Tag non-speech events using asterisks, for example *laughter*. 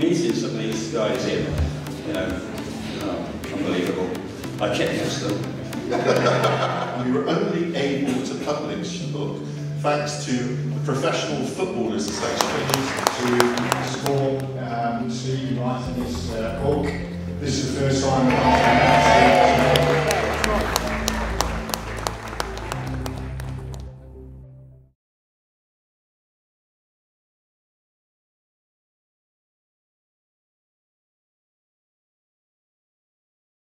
meeting some of these guys here, you know, oh, unbelievable. I kept most them. *laughs* we were only able to publish the book thanks to the Professional Footballers Association. To Score, um, and see, this uh, book. This is the first